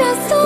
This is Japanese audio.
just so